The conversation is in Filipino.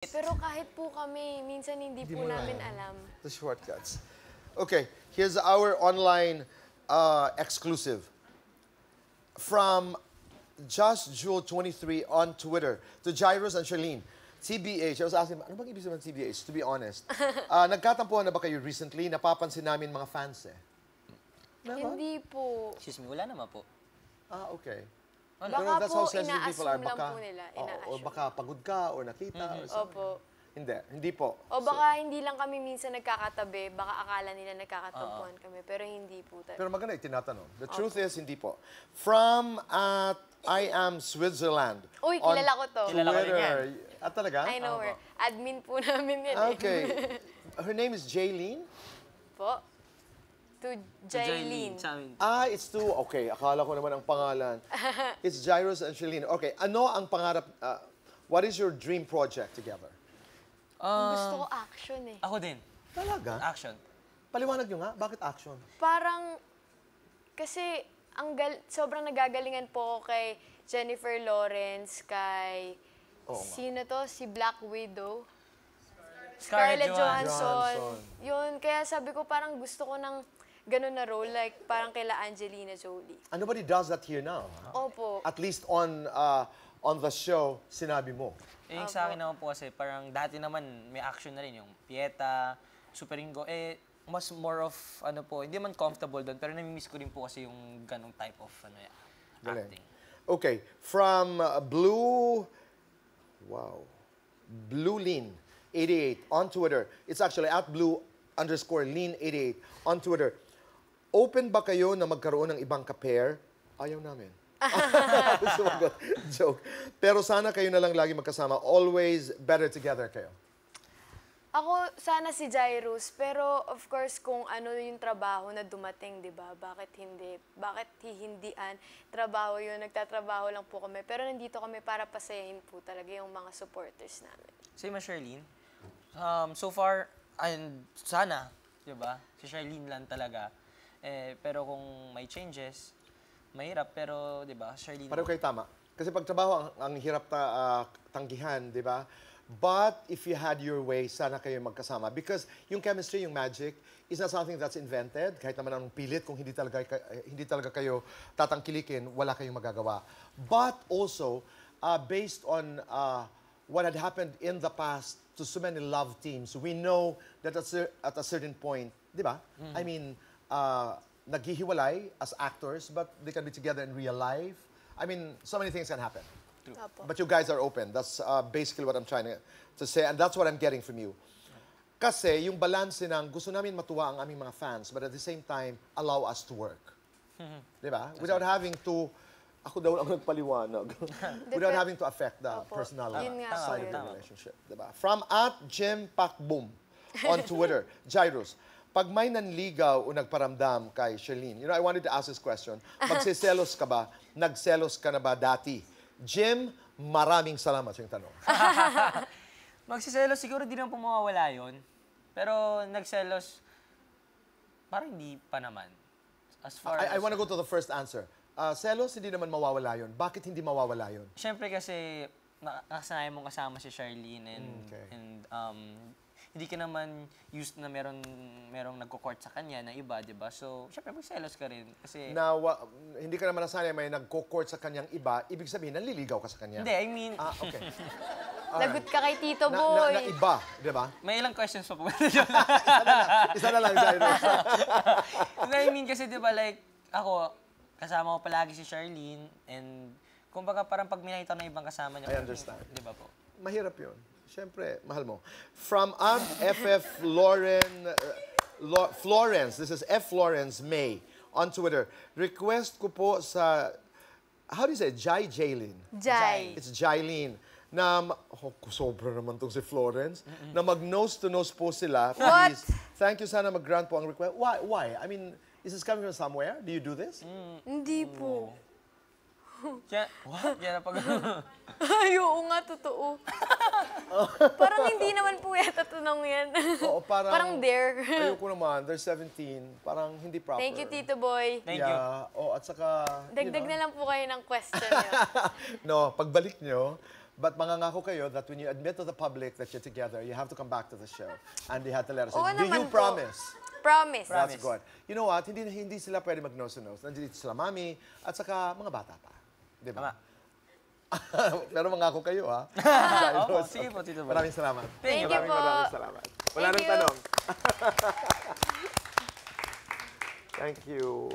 Pero kahit po kami, minsan hindi, po mo namin alam. alam. The shortcuts. Okay, here's our online uh, exclusive. From Just Jewel 23 on Twitter to Gyros and Charlene. TBH, I was asking, ano bang ibig sabihin ng TBH? To be honest. Uh, nagkatampuhan na ba kayo recently? Napapansin namin mga fans eh. Meron? Hindi po. Excuse me, wala naman po. Ah, okay. Baka Pero that's how po, sensitive people are. ina-assume lang Baka, po nila. Or Ina-assume. baka pagod ka or nakita or something. Opo. Hindi, hindi po. O baka hindi lang kami minsan nagkakatabi, baka akala nila nagkakatampuhan kami, pero hindi po talaga. Pero maganda itinatanong. The truth is, hindi po. From at I am Switzerland. Uy, on kilala ko to. Kilala ko rin Twitter. Ah, talaga? I know her. Admin po namin yan eh. Okay. Her name is Jaylene? po. To amin. Ah, it's two. Okay, akala ko naman ang pangalan. It's Gyros and Shalene. Okay, ano ang pangarap, uh, what is your dream project together? Gusto ko action eh. Ako din. Talaga? Action. Paliwanag nyo nga, bakit action? Parang, kasi ang gal- sobrang nagagalingan po ako kay Jennifer Lawrence, kay Oo nga. sino to? Si Black Widow. Scarlett Scarlett Johansson. Johansson. Yun, kaya sabi ko parang gusto ko ng ganun na role, like parang kila Angelina Jolie. And nobody does that here now. huh? Opo. At least on uh, on the show, sinabi mo. Eh, yung sa akin naman po kasi, parang dati naman may action na rin. Yung Pieta, Super Ringo. Eh, mas more of, ano po, hindi man comfortable doon. Pero namimiss ko rin po kasi yung ganong type of ano, Galing. acting. Okay, from uh, Blue, wow, Blue Lean 88 on Twitter. It's actually at Blue underscore Lean 88 on Twitter. Open ba kayo na magkaroon ng ibang ka-pair? Ayaw namin. Sumagot. Joke. Pero sana kayo na lang lagi magkasama. Always better together kayo. Ako, sana si Jairus, pero of course, kung ano yung trabaho na dumating, di ba? Bakit hindi? Bakit hihindian? Trabaho yun, nagtatrabaho lang po kami. Pero nandito kami para pasayahin po talaga yung mga supporters namin. Same as Charlene. Um, so far, and sana, di ba? Si Charlene lang talaga. Eh, pero kung may changes, mahirap. Pero, di ba, Charlene... Pareho kayo tama. Kasi pag trabaho, ang, ang hirap ta, ah, tanggihan, di ba? But if you had your way, sana kayo magkasama. Because yung chemistry, yung magic, is not something that's invented. Kahit naman anong pilit, kung hindi talaga, eh, hindi talaga kayo tatangkilikin, wala kayong magagawa. But also, uh, based on uh, what had happened in the past to so many love teams, we know that at, at a certain point, di ba? I mean, uh, naghihiwalay as actors, but they can be together in real life. I mean, so many things can happen. Opo. But you guys are open. That's uh, basically what I'm trying to, to say. And that's what I'm getting from you. Kasi yung balance ng gusto namin matuwa ang aming mga fans, but at the same time, allow us to work. Di ba? Without having to, ako daw lang nagpaliwanag. Without having to affect the Opo. personality Yun nga po side of yun. the relationship. Di ba? From at Jim Pakboom on Twitter, Jairus, pag may nanligaw o nagparamdam kay Charlene, you know, I wanted to ask this question. Magsiselos ka ba? Nagselos ka na ba dati? Jim, maraming salamat sa iyong tanong. Magsiselos, siguro di naman po mawawala yun. Pero nagselos, parang hindi pa naman. As far I, I as... want to go to the first answer. Uh, selos, hindi naman mawawala yun. Bakit hindi mawawala yun? Siyempre kasi na- nakasanayan mong kasama si Charlene and, Mm, okay. and um, hindi ka naman used na meron merong nagko-court sa kanya na iba, 'di ba? So, syempre magselos ka rin kasi Na wa- hindi ka naman nasanay may nagko-court sa kanyang iba, ibig sabihin, nanliligaw ka sa kanya. Hindi, I mean, Ah, okay. Lagot ka kay Tito Na, Boy. na, na iba, di ba? may ilang questions pa po. Isa na lang, Jairus. Hindi, I mean kasi 'di ba like ako kasama ko palagi si Charlene and kumbaga parang pag may nakita ko na ibang kasama niya, I understand. 'di ba po? Mahirap yun. Siyempre, mahal mo. From Ab FF Lauren, uh, Lo- Florence, this is F Florence May on Twitter. Request ko po sa, how do you say, Jai Jaylin? Jai. It's Jailin. Na, oh, sobra naman tong si Florence. Na mag-nose to nose po sila. What? Please. Thank you, sana mag-grant po ang request. Why? Why? I mean, is this coming from somewhere? Do you do this? Hindi po. Kaya, what? Kaya na pag... Ay, oo nga, totoo. parang hindi naman po yata tanong yan. Oo, parang... parang dare. Ayoko naman. They're 17. Parang hindi proper. Thank you, Tito Boy. Thank you. yeah. Oh, at saka... you Dagdag know. na lang po kayo ng question niyo. no, pagbalik nyo, But mangangako kayo that when you admit to the public that you're together, you have to come back to the show. And they had to let us Oo know. Do you po. promise? Promise. That's Promise. good. You know what? Hindi hindi sila pwede mag nose to nose. Nandito sila mami at saka mga bata pa. Di ba? Tama. Pero mangako kayo ha. Opo, sige po, Tito Boy. Maraming salamat. Thank you Maraming po. maraming salamat. Wala Thank nang you. tanong. Thank you.